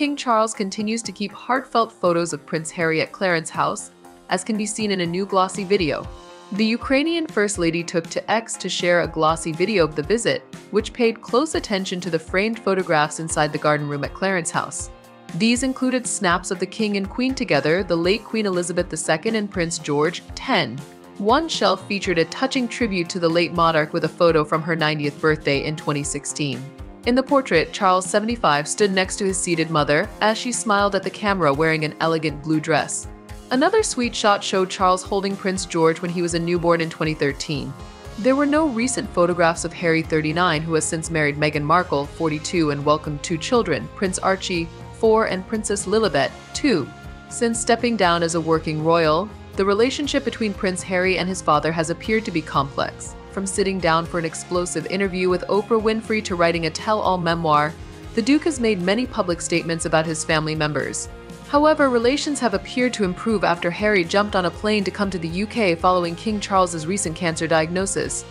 King Charles continues to keep heartfelt photos of Prince Harry at Clarence House, as can be seen in a new glossy video. The Ukrainian First Lady took to X to share a glossy video of the visit, which paid close attention to the framed photographs inside the garden room at Clarence House. These included snaps of the King and Queen together, the late Queen Elizabeth II and Prince George 10. One shelf featured a touching tribute to the late monarch with a photo from her 90th birthday in 2016. In the portrait, Charles 75 stood next to his seated mother as she smiled at the camera wearing an elegant blue dress. Another sweet shot showed Charles holding Prince George when he was a newborn in 2013. There were no recent photographs of Harry 39, who has since married Meghan Markle, 42, and welcomed two children, Prince Archie, 4, and Princess Lilibet, 2. Since stepping down as a working royal, the relationship between Prince Harry and his father has appeared to be complex. From sitting down for an explosive interview with Oprah Winfrey to writing a tell all memoir, the Duke has made many public statements about his family members. However, relations have appeared to improve after Harry jumped on a plane to come to the UK following King Charles's recent cancer diagnosis.